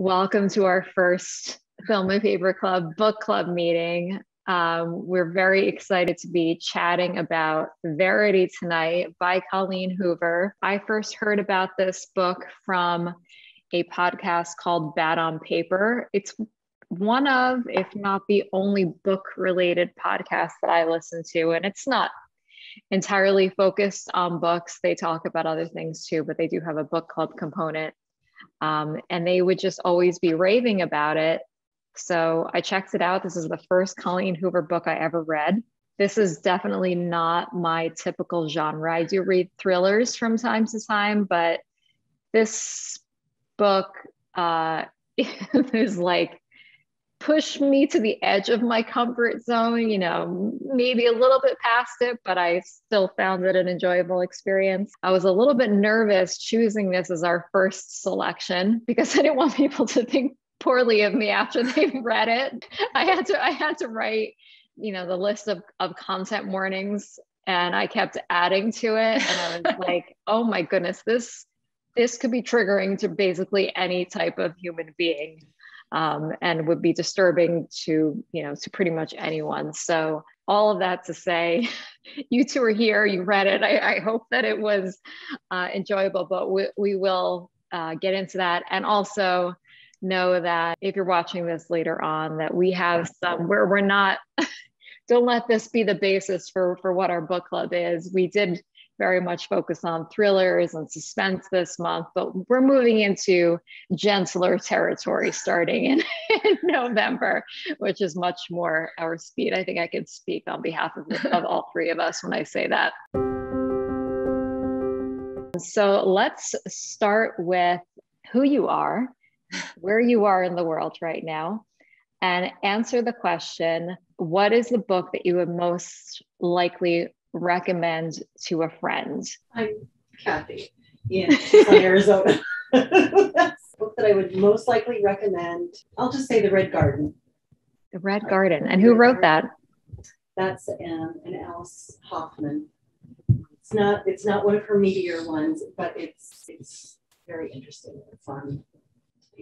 Welcome to our first Film and Paper Club book club meeting. Um, we're very excited to be chatting about Verity tonight by Colleen Hoover. I first heard about this book from a podcast called Bad on Paper. It's one of, if not the only book related podcast that I listen to, and it's not entirely focused on books. They talk about other things too, but they do have a book club component. Um, and they would just always be raving about it. So I checked it out. This is the first Colleen Hoover book I ever read. This is definitely not my typical genre. I do read thrillers from time to time, but this book uh, is like push me to the edge of my comfort zone, you know, maybe a little bit past it, but I still found it an enjoyable experience. I was a little bit nervous choosing this as our first selection because I didn't want people to think poorly of me after they've read it. I had to I had to write, you know, the list of, of content warnings and I kept adding to it. And I was like, oh my goodness, this this could be triggering to basically any type of human being um, and would be disturbing to you know to pretty much anyone. So all of that to say you two are here you read it. I, I hope that it was uh, enjoyable but we, we will uh, get into that. And also know that if you're watching this later on that we have some where we're not don't let this be the basis for for what our book club is. We did very much focused on thrillers and suspense this month, but we're moving into gentler territory starting in, in November, which is much more our speed. I think I can speak on behalf of, of all three of us when I say that. So let's start with who you are, where you are in the world right now, and answer the question what is the book that you would most likely recommend to a friend? I'm Kathy in Arizona. That's the book that I would most likely recommend. I'll just say The Red Garden. The Red Garden. And who wrote that? That's um, an Alice Hoffman. It's not it's not one of her meteor ones, but it's it's very interesting and fun.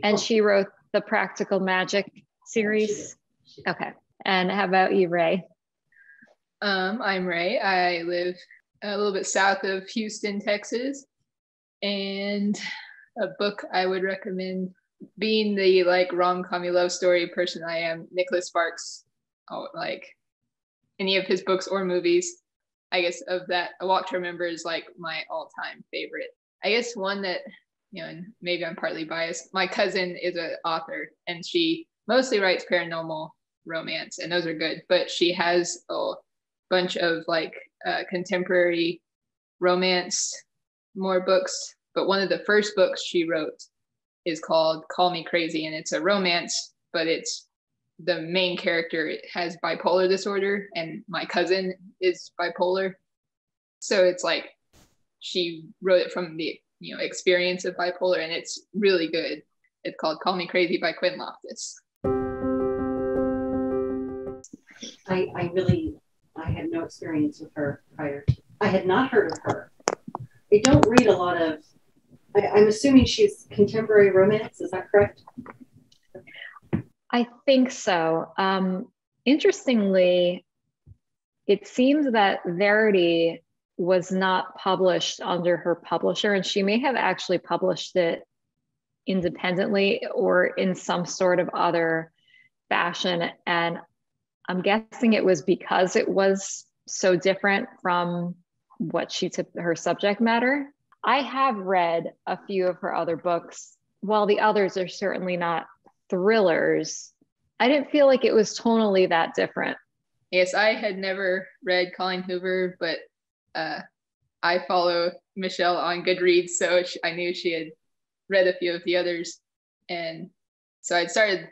And she wrote the Practical Magic series. Okay. And how about you, Raye? Um, I'm Raye. I live a little bit south of Houston, Texas. And a book I would recommend being the like rom-com love story person I am, Nicholas Sparks. Oh, like any of his books or movies. I guess of that, A Walk to Remember is like my all-time favorite. I guess one that, you know, and maybe I'm partly biased. My cousin is an author and she mostly writes paranormal romance and those are good, but she has a bunch of like uh, contemporary romance, more books. But one of the first books she wrote is called Call Me Crazy, and it's a romance, but it's the main character has bipolar disorder, and my cousin is bipolar. So it's like she wrote it from the you know experience of bipolar, and it's really good. It's called Call Me Crazy by Quinn Loftis. I, I really I had no experience with her prior. To, I had not heard of her. I don't read a lot of. I, I'm assuming she's contemporary romance. Is that correct? I think so. Um, interestingly, it seems that Verity was not published under her publisher, and she may have actually published it independently or in some sort of other fashion. And I'm guessing it was because it was so different from what she took her subject matter. I have read a few of her other books. While the others are certainly not thrillers, I didn't feel like it was tonally that different. Yes, I had never read Colleen Hoover, but uh, I follow Michelle on Goodreads, so I knew she had read a few of the others. And so I'd started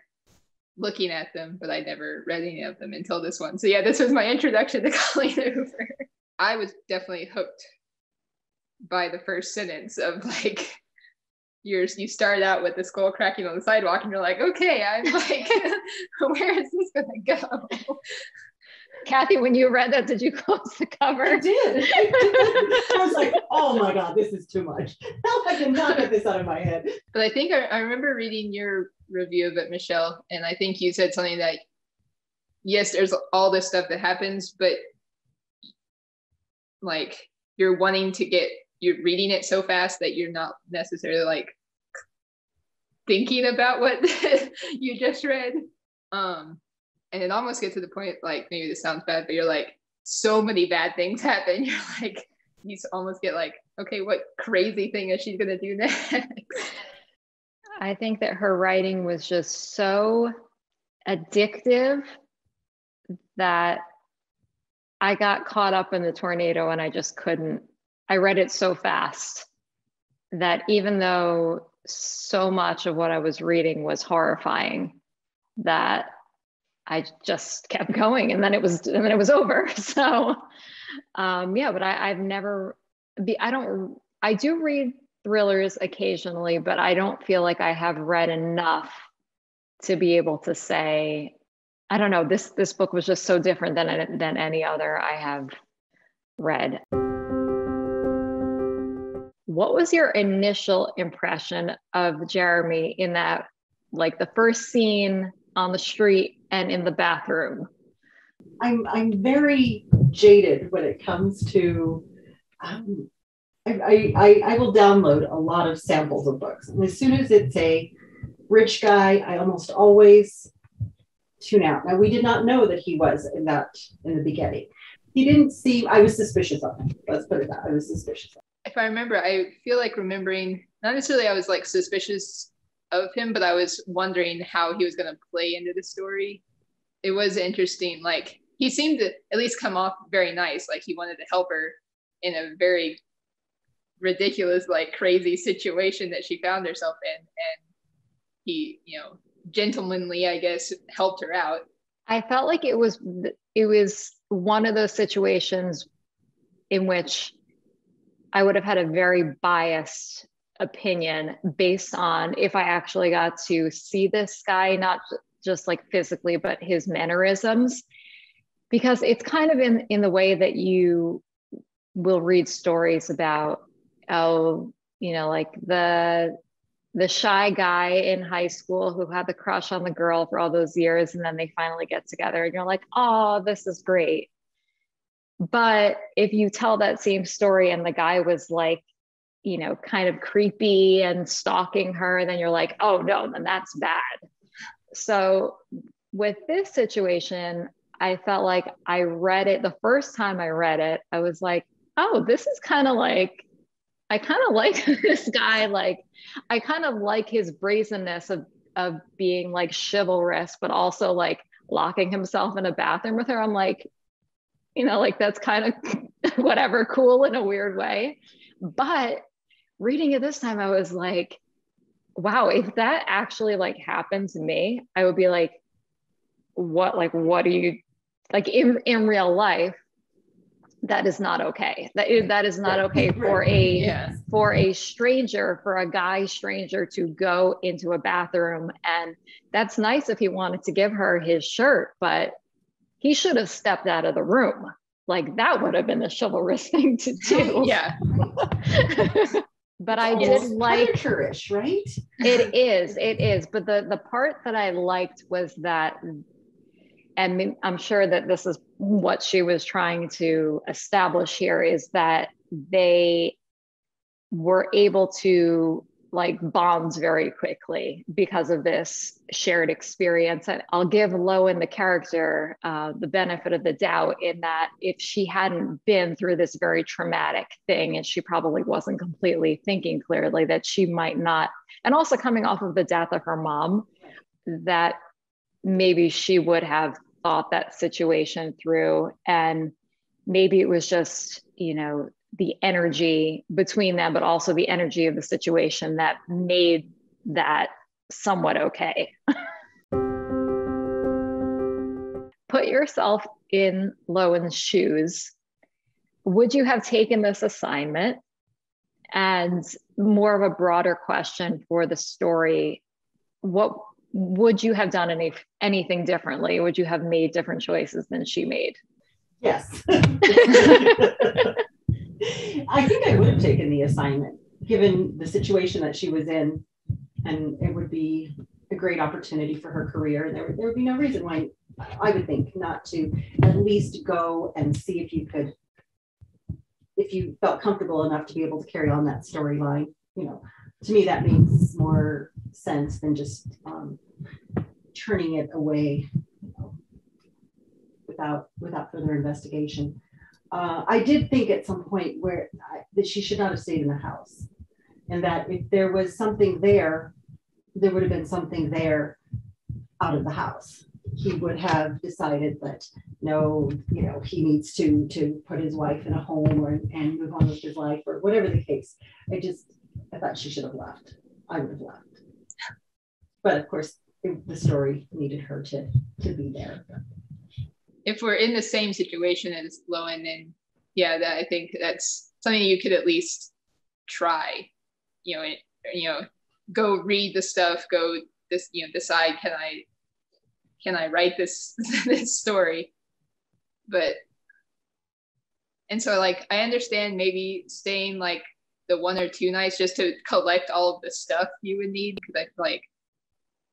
looking at them, but I never read any of them until this one. So yeah, this was my introduction to Colleen Hoover. I was definitely hooked by the first sentence of like you're you start out with the skull cracking on the sidewalk and you're like, okay, I'm like, where is this gonna go? Kathy, when you read that, did you close the cover? I did. I, did. I was like, oh my God, this is too much. How I cannot get this out of my head. But I think I, I remember reading your review of it, Michelle, and I think you said something like, yes, there's all this stuff that happens, but like you're wanting to get, you're reading it so fast that you're not necessarily like thinking about what you just read. Um, and it almost gets to the point like maybe this sounds bad but you're like so many bad things happen. You're like you almost get like okay what crazy thing is she to do next? I think that her writing was just so addictive that i got caught up in the tornado and i just couldn't i read it so fast that even though so much of what i was reading was horrifying that I just kept going and then it was and then it was over. So um yeah, but I, I've never be I don't I do read thrillers occasionally, but I don't feel like I have read enough to be able to say, I don't know, this this book was just so different than than any other I have read. What was your initial impression of Jeremy in that like the first scene on the street and in the bathroom? I'm I'm very jaded when it comes to. Um, I, I, I will download a lot of samples of books, and as soon as it's a rich guy, I almost always tune out. Now we did not know that he was in that in the beginning. He didn't seem. I was suspicious of him. Let's put it that. I was suspicious. If I remember, I feel like remembering. Not necessarily, I was like suspicious of him, but I was wondering how he was going to play into the story. It was interesting. Like he seemed to at least come off very nice. Like he wanted to help her in a very ridiculous, like crazy situation that she found herself in. And he, you know, gentlemanly, I guess, helped her out. I felt like it was it was one of those situations in which I would have had a very biased opinion based on if I actually got to see this guy, not just like physically, but his mannerisms. Because it's kind of in, in the way that you will read stories about, oh, you know, like the the shy guy in high school who had the crush on the girl for all those years and then they finally get together and you're like, oh, this is great. But if you tell that same story and the guy was like you know, kind of creepy and stalking her, then you're like, oh no, then that's bad. So with this situation, I felt like I read it the first time I read it, I was like, oh, this is kind of like, I kind of like this guy. Like, I kind of like his brazenness of, of being like chivalrous, but also like locking himself in a bathroom with her. I'm like, you know, like that's kind of whatever, cool in a weird way. But reading it this time, I was like, wow, if that actually like happened to me, I would be like, what, like, what do you like in, in real life? That is not okay. That is, that is not okay for a yeah. for a stranger, for a guy stranger to go into a bathroom. And that's nice if he wanted to give her his shirt, but he should have stepped out of the room. Like that would have been the chivalrous thing to do. Yeah. But I did like predatorish, right? it is, it is. But the the part that I liked was that, and I'm sure that this is what she was trying to establish here is that they were able to like bonds very quickly because of this shared experience. And I'll give Lowen the character uh, the benefit of the doubt in that if she hadn't been through this very traumatic thing and she probably wasn't completely thinking clearly, that she might not, and also coming off of the death of her mom, that maybe she would have thought that situation through. And maybe it was just, you know, the energy between them, but also the energy of the situation that made that somewhat okay. Put yourself in Lowen's shoes. Would you have taken this assignment? And more of a broader question for the story what would you have done any anything differently? Would you have made different choices than she made? Yes. I think I would have taken the assignment, given the situation that she was in, and it would be a great opportunity for her career. There, there would be no reason why I would think not to at least go and see if you could, if you felt comfortable enough to be able to carry on that storyline. You know, to me that makes more sense than just um, turning it away you know, without without further investigation. Uh, I did think at some point where I, that she should not have stayed in the house, and that if there was something there, there would have been something there out of the house. He would have decided that no, you know, he needs to to put his wife in a home or and move on with his life or whatever the case. I just I thought she should have left. I would have left. But of course, the story needed her to to be there. If we're in the same situation as Lowen, then yeah, that I think that's something you could at least try. You know, you know, go read the stuff. Go this, you know, decide can I can I write this this story? But and so like I understand maybe staying like the one or two nights just to collect all of the stuff you would need because I feel like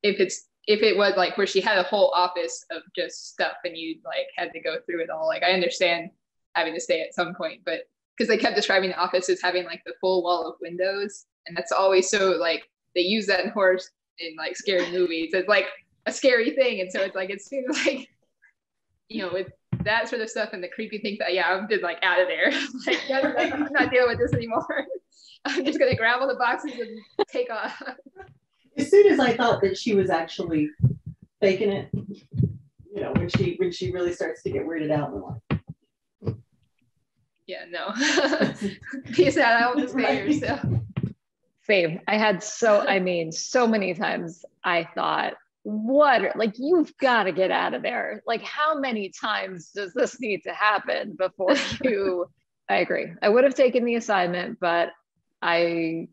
if it's if it was like where she had a whole office of just stuff and you like had to go through it all like I understand having to stay at some point but because they kept describing the office as having like the full wall of windows and that's always so like they use that in horror in like scary movies. It's like a scary thing and so it's like it's like you know with that sort of stuff and the creepy things that yeah I'm just like out of there like I'm not dealing with this anymore. I'm just gonna grab all the boxes and take off. As soon as I thought that she was actually faking it, you know, when she when she really starts to get weirded out, I'm like, yeah, no, peace out. I will just pay right. yourself. Same. I had so, I mean, so many times I thought, what, like, you've got to get out of there. Like, how many times does this need to happen before you? I agree. I would have taken the assignment, but I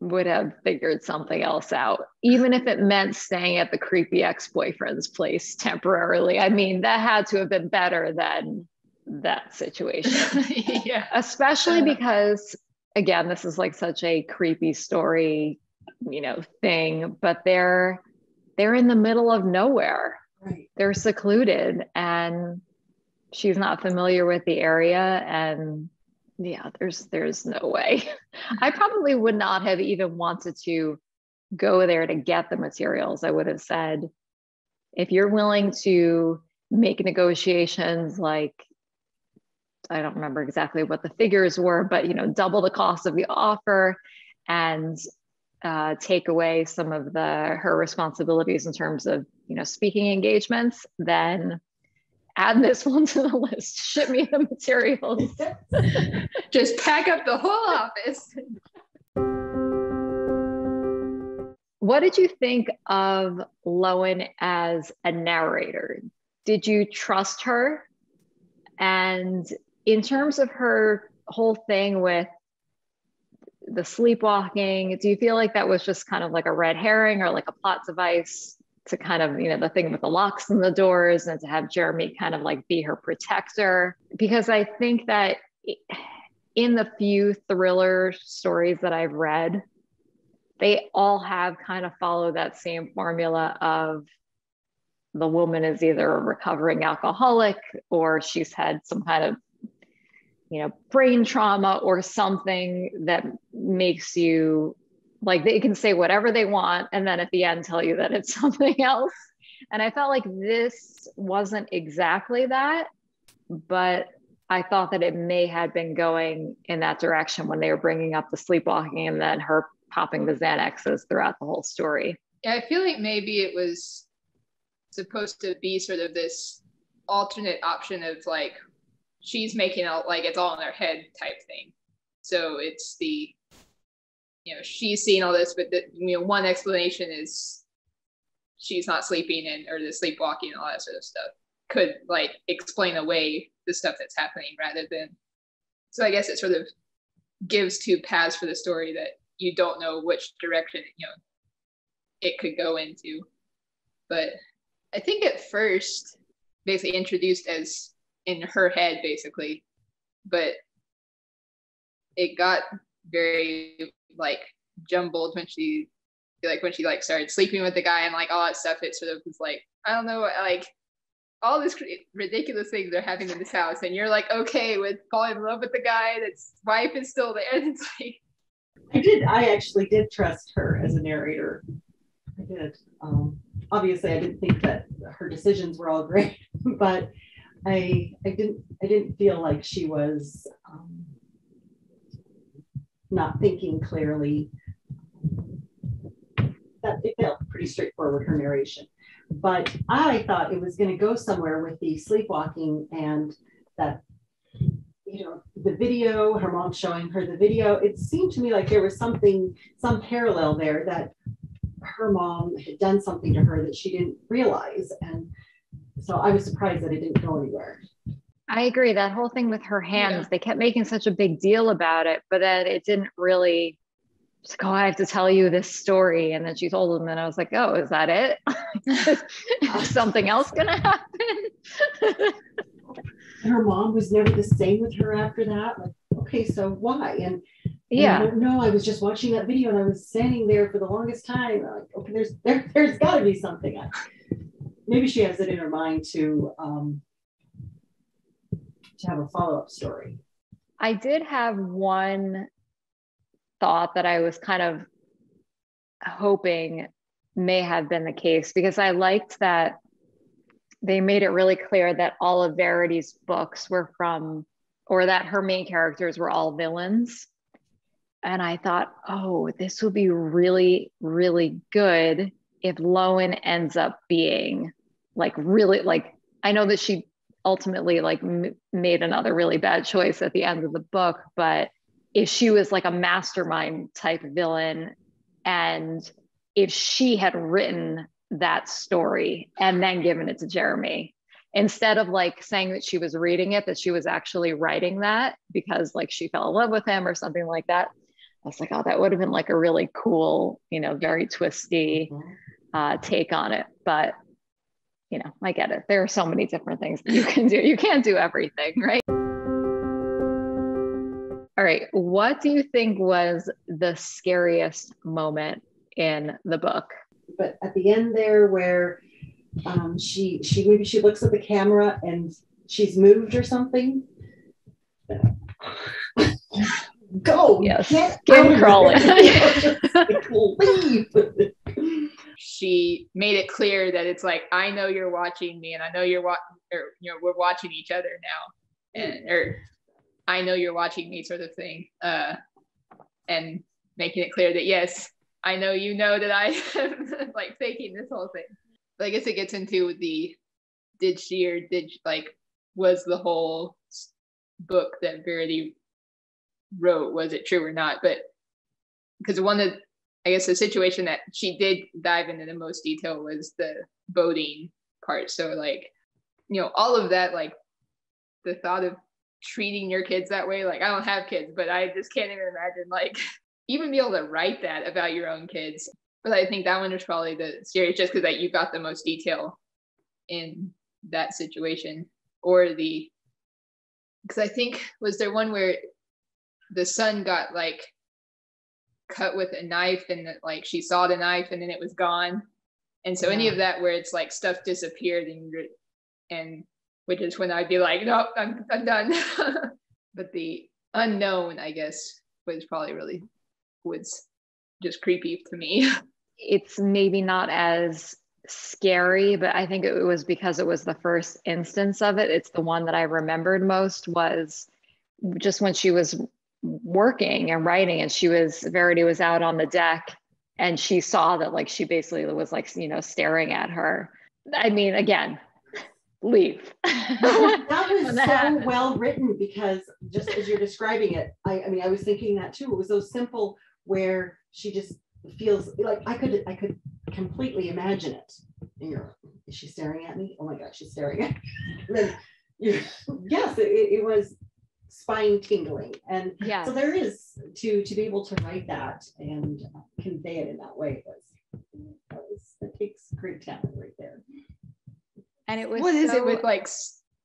would have figured something else out, even if it meant staying at the creepy ex boyfriend's place temporarily. I mean, that had to have been better than that situation. yeah. Especially uh, because, again, this is like such a creepy story, you know, thing, but they're they're in the middle of nowhere. Right. They're secluded and she's not familiar with the area and yeah there's there's no way. I probably would not have even wanted to go there to get the materials. I would have said if you're willing to make negotiations like i don't remember exactly what the figures were but you know double the cost of the offer and uh, take away some of the her responsibilities in terms of you know speaking engagements then add this one to the list. Ship me the materials. Just pack up the whole office. What did you think of Lowen as a narrator? Did you trust her? And in terms of her whole thing with the sleepwalking, do you feel like that was just kind of like a red herring or like a plot device to kind of, you know, the thing with the locks and the doors and to have Jeremy kind of like be her protector. Because I think that in the few thriller stories that I've read, they all have kind of followed that same formula of the woman is either a recovering alcoholic or she's had some kind of you know brain trauma or something that makes you like they can say whatever they want and then at the end tell you that it's something else. And i felt like this wasn't exactly that but i thought that it may have been going in that direction when they were bringing up the sleepwalking and then her popping the xanaxes throughout the whole story. Yeah i feel like maybe it was supposed to be sort of this alternate option of like she's making out like it's all in her head type thing. So it's the you know she's seeing all this but the, you know one explanation is she's not sleeping and or the sleepwalking and all that sort of stuff could like explain away the stuff that's happening rather than so i guess it sort of gives two paths for the story that you don't know which direction you know it could go into. But i think at first basically introduced as in her head basically but it got very like jumbled when she like when she like started sleeping with the guy and like all that stuff it sort of was like i don't know like all this ridiculous things are happening in this house and you're like okay with falling in love with the guy that's wife is still there. And it's like i did i actually did trust her as a narrator. I did. Um obviously i didn't think that her decisions were all great but i i didn't i didn't feel like she was um, not thinking clearly that it felt pretty straightforward her narration but I thought it was going to go somewhere with the sleepwalking and that, you know, the video, her mom showing her the video. It seemed to me like there was something, some parallel there that her mom had done something to her that she didn't realize. And so I was surprised that it didn't go anywhere. I agree. That whole thing with her hands, yeah. they kept making such a big deal about it, but then it didn't really like, oh, I have to tell you this story. And then she told him, and I was like, oh, is that it? is something else going to happen? her mom was never the same with her after that. Like, okay, so why? And yeah, no, I was just watching that video and I was standing there for the longest time. Like, okay, there's there, there's got to be something. Maybe she has it in her mind to um, have a follow up story. I did have one thought that I was kind of hoping may have been the case because I liked that they made it really clear that all of Verity's books were from, or that her main characters were all villains. And I thought, oh, this would be really, really good if Lowen ends up being like really like I know that she ultimately like m- made another really bad choice at the end of the book, but if she was like a mastermind type villain and if she had written that story and then given it to Jeremy instead of like saying that she was reading it that she was actually writing that because like she fell in love with him or something like that i was like oh that would have been like a really cool you know very twisty mm-hmm. uh, take on it but you know i get it there are so many different things you can do you can't do everything right all right. What do you think was the scariest moment in the book? But at the end there where um, she she maybe she looks at the camera and she's moved or something. Go. Yes. Get Skin crawling. she made it clear that it's like I know you're watching me and I know you're watching or you know we're watching each other now and or I know you're watching me sort of thing. Uh, and making it clear that yes, I know you know that I am like faking this whole thing. But I guess it gets into the did she or did she, like was the whole book that Verity wrote was it true or not? But because one of I guess the situation that she did dive into the most detail was the boating part. So like you know all of that like the thought of treating your kids that way. Like I don't have kids, but I just can't even imagine like even be able to write that about your own kids. But I think that one was probably the scariest just because that you got the most detail in that situation. Or the because I think was there one where the son got like cut with a knife and like she saw the knife and then it was gone. And so yeah. any of that where it's like stuff disappeared and and which is when I'd be like, nope, I'm, I'm done. but the unknown, I guess, was probably really was just creepy to me. It's maybe not as scary, but I think it was because it was the first instance of it. It's the one that I remembered most was just when she was working and writing and she was Verity was out on the deck and she saw that like she basically was like, you know, staring at her. I mean, again, leave. that was so well written because just as you're describing it, I, I mean, I was thinking that too. It was so simple where she just feels like I could I could completely imagine it. And you're, is she staring at me? Oh my God, she's staring at me. then you yes, it, it was spine tingling. And yes. so there is to to be able to write that and convey it in that way was that was that takes great talent right there. And it was what so, is it with like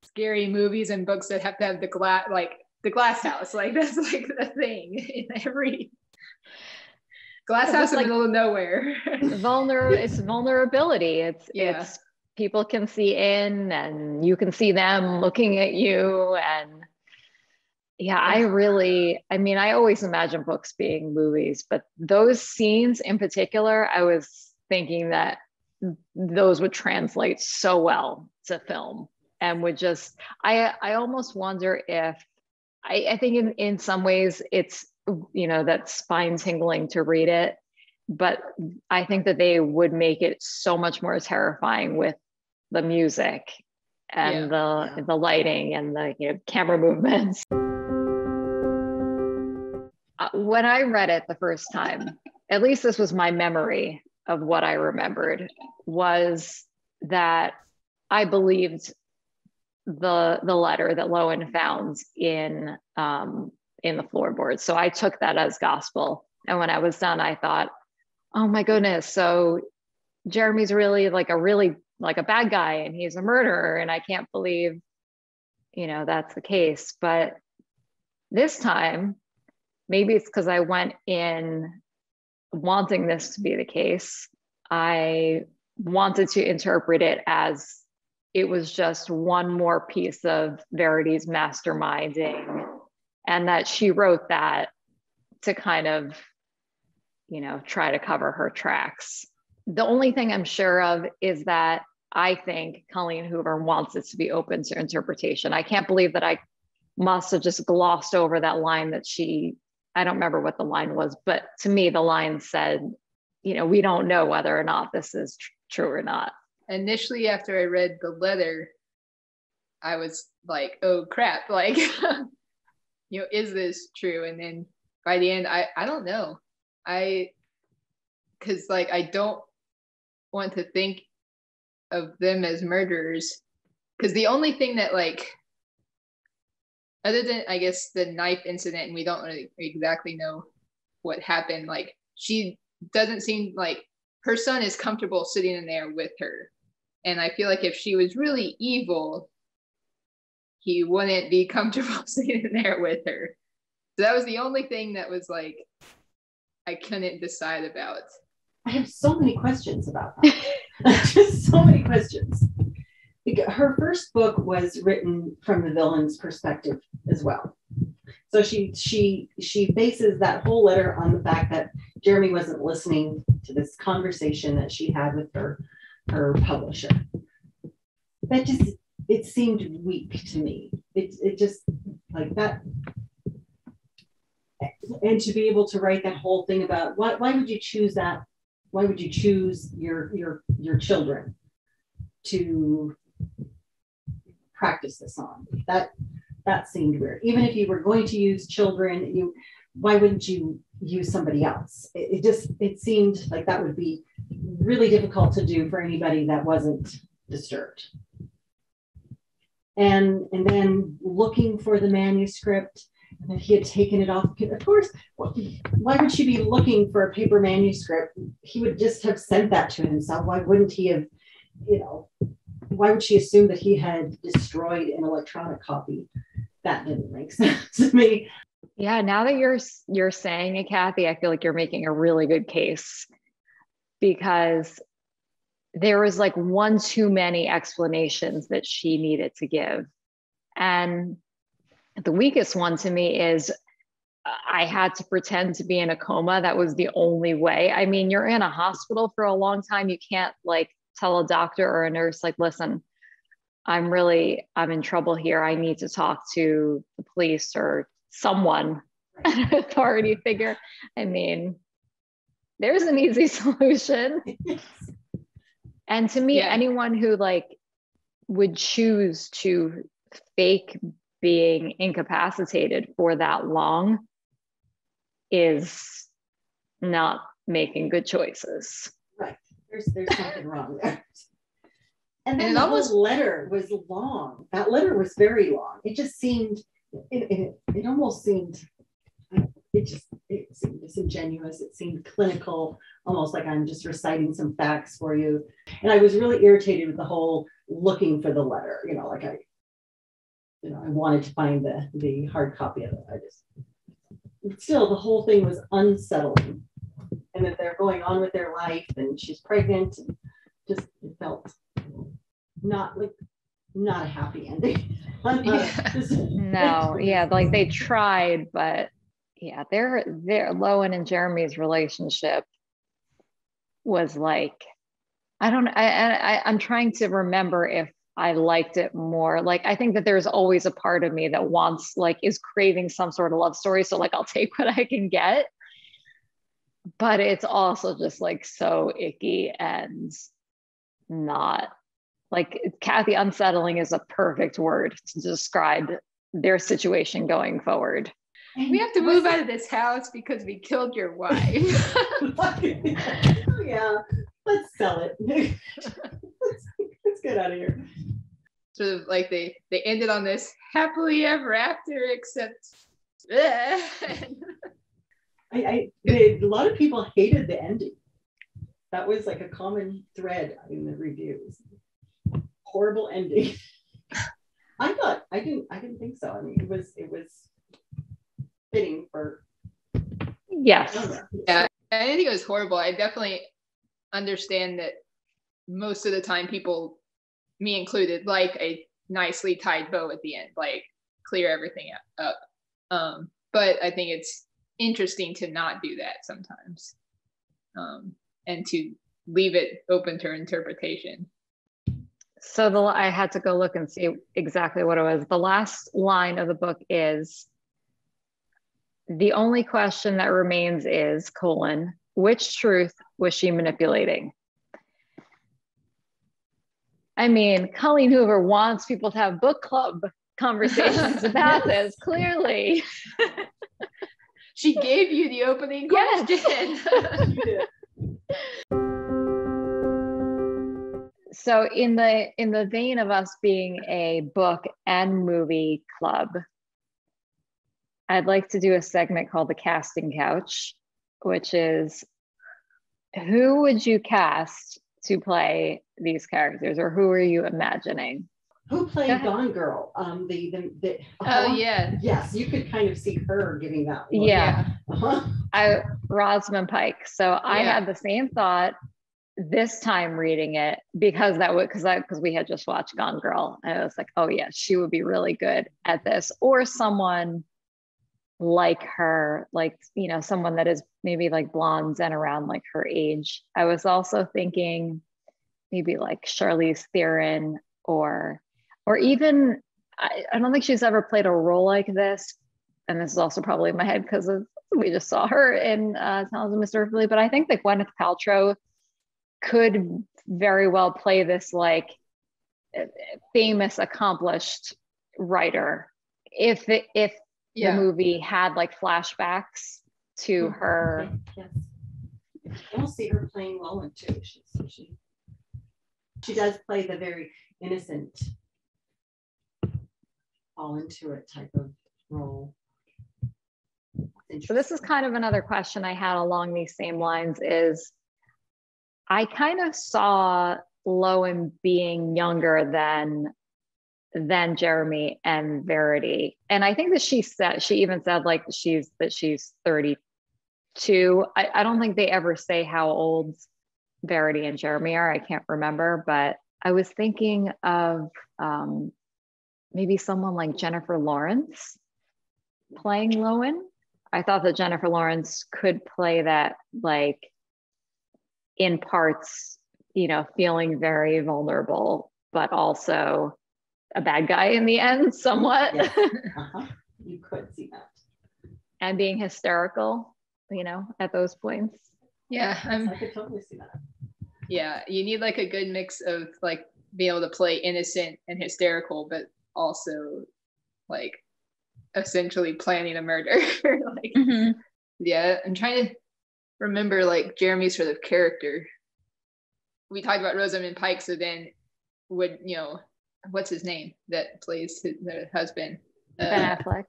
scary movies and books that have to have the glass like the glass house. Like that's like the thing in every glass house in the middle of nowhere. vulner it's vulnerability. It's Yeah. it's people can see in and you can see them looking at you and yeah, I really I mean I always imagine books being movies, but those scenes in particular, I was thinking that those would translate so well to film and would just I I almost wonder if I, I think in, in some ways it's you know that spine tingling to read it but i think that they would make it so much more terrifying with the music and the Yeah. the lighting and the you know camera movements when i read it the first time at least this was my memory of what i remembered was that i believed the the letter that Lowen found in um, in the floorboards. So I took that as gospel. And when I was done, I thought, oh my goodness, so Jeremy's really like a really like a bad guy and he's a murderer. And I can't believe, you know, that's the case. But this time, maybe it's because I went in wanting this to be the case. I wanted to interpret it as it was just one more piece of Verity's masterminding, and that she wrote that to kind of, you know, try to cover her tracks. The only thing I'm sure of is that I think Colleen Hoover wants it to be open to interpretation. I can't believe that I must have just glossed over that line that she, I don't remember what the line was, but to me, the line said, you know, we don't know whether or not this is tr- true or not. Initially, after I read the letter, I was like, "Oh crap!" Like, you know, is this true? And then by the end, I I don't know. I because like I don't want to think of them as murderers because the only thing that like other than I guess the knife incident, and we don't really exactly know what happened. Like she doesn't seem like her son is comfortable sitting in there with her, and I feel like if she was really evil, he wouldn't be comfortable sitting in there with her. So that was the only thing that was like I couldn't decide about. I have so many questions about that. Just so many questions. Her first book was written from the villain's perspective as well. So she she she bases that whole letter on the fact that Jeremy wasn't listening to this conversation that she had with her her publisher. That just it seemed weak to me. It it just like that and to be able to write that whole thing about why, why would you choose that why would you choose your your your children to practice this on that that seemed weird even if you were going to use children you why wouldn't you use somebody else it, it just it seemed like that would be really difficult to do for anybody that wasn't disturbed and and then looking for the manuscript and he had taken it off. Of course, why would she be looking for a paper manuscript? He would just have sent that to himself. Why wouldn't he have, you know, why would she assume that he had destroyed an electronic copy? That didn't make sense to me. Yeah, now that you're you're saying it, Kathy, I feel like you're making a really good case because there was like one too many explanations that she needed to give. And the weakest one to me is uh, I had to pretend to be in a coma. That was the only way. I mean, you're in a hospital for a long time. You can't like tell a doctor or a nurse, like, listen, I'm really, I'm in trouble here. I need to talk to the police or someone, an authority figure. I mean, there's an easy solution. And to me, Yeah. anyone who like would choose to fake being incapacitated for that long is not making good choices. Right. There's there's something wrong there. And then And the almost- whole letter was long. That letter was very long. It just seemed, it, it, it almost seemed, it just it seemed disingenuous. It seemed clinical, almost like I'm just reciting some facts for you. And I was really irritated with the whole looking for the letter. You know, like I, you know, I wanted to find the the hard copy of it. I just still the whole thing was unsettling. And that they're going on with their life and she's pregnant and just it felt not like not a happy ending. No, yeah, like they tried, but yeah, their their Lowen and Jeremy's relationship was like, I don't, I, I, I- I'm trying to remember if I liked it more. Like, I think that there's always a part of me that wants, like, is craving some sort of love story. So, like, I'll take what I can get. But it's also just like so icky and not like Kathy unsettling is a perfect word to describe their situation going forward. We have to move out of this house because we killed your wife. oh yeah, let's sell it. let's, let's get out of here. sort of like they they ended on this happily ever after, except. I, I they, a lot of people hated the ending. That was like a common thread in the reviews. Horrible ending. I thought I didn't I didn't think so. I mean it was it was fitting for Yes. Yeah. I didn't think it was horrible. I definitely understand that most of the time people, me included, like a nicely tied bow at the end, like clear everything up. Um, but I think it's interesting to not do that sometimes, um, and to leave it open to interpretation. So the I had to go look and see exactly what it was. The last line of the book is the only question that remains is colon which truth was she manipulating? I mean, Colleen Hoover wants people to have book club conversations about this, clearly. She gave you the opening Yes. question. Did. So in the in the vein of us being a book and movie club i'd like to do a segment called the casting couch which is who would you cast to play these characters or who are you imagining Who played Go. Gone Girl? Um, the the, the oh yeah. Yes, you could kind of see her giving that. look. Yeah. Uh-huh. i rosamund pike so i Yeah. had the same thought this time reading it because that would because I because we had just watched Gone Girl and I was like, oh yeah, she would be really good at this, or someone like her, like you know, someone that is maybe like blondes and around like her age. I was also thinking maybe like Charlize Theron or or even I, I don't think she's ever played a role like this. And this is also probably in my head because we just saw her in uh, Talented Mr. Ripley, but I think that Gwyneth Paltrow could very well play this like uh, famous, accomplished writer if it, if Yeah. the movie had like flashbacks to her. Yes. I see her playing Lowen too. She's, she, she does play the very innocent, all into it type of role. So this is kind of another question I had along these same lines is I kind of saw Lowen being younger than than Jeremy and Verity. And I think that she said she even said like she's that she's 32. I, I don't think they ever say how old Verity and Jeremy are. I can't remember, but I was thinking of um, maybe someone like Jennifer Lawrence playing Lowen. I thought that Jennifer Lawrence could play that like in parts, you know, feeling very vulnerable, but also a bad guy in the end, somewhat, Yes. Uh-huh. You could see that. and being hysterical, you know, at those points. Yeah. I'm I could totally see that. yeah you need like a good mix of like being able to play innocent and hysterical but also like essentially planning a murder like yeah i'm trying to remember like jeremy's sort of character we talked about rosamund pike so then would you know what's his name that plays his, the husband Ben Uh, Affleck.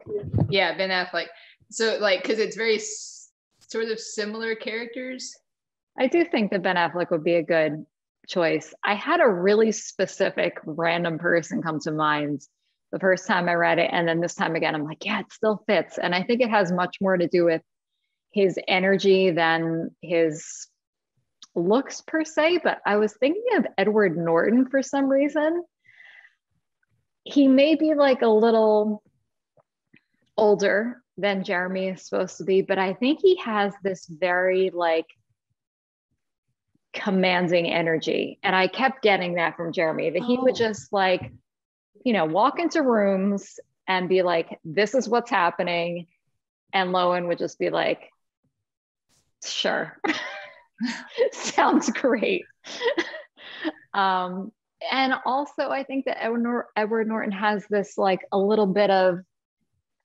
yeah ben affleck so like because it's very s- sort of similar characters I do think that Ben Affleck would be a good choice. I had a really specific random person come to mind the first time I read it. And then this time again, I'm like, yeah, it still fits. And I think it has much more to do with his energy than his looks per se. But I was thinking of Edward Norton for some reason. He may be like a little older than Jeremy is supposed to be, but I think he has this very like commanding energy. And I kept getting that from Jeremy that he would oh. just like, you know, walk into rooms and be like, this is what's happening. And Lowen would just be like, sure. Sounds great. um, and also, I think that Edward Norton has this like a little bit of,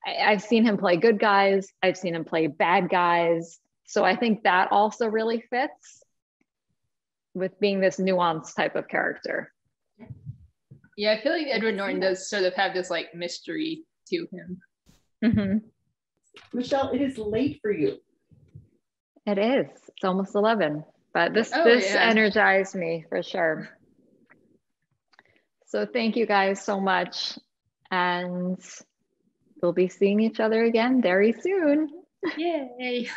I, I've seen him play good guys, I've seen him play bad guys. So I think that also really fits with being this nuanced type of character. Yeah, I feel like Edward Norton does sort of have this like mystery to him. Mm-hmm. Michelle, it is late for you. It is. It's almost 11, but this oh, this yeah. energized me for sure. So thank you guys so much. And we'll be seeing each other again very soon. Yay.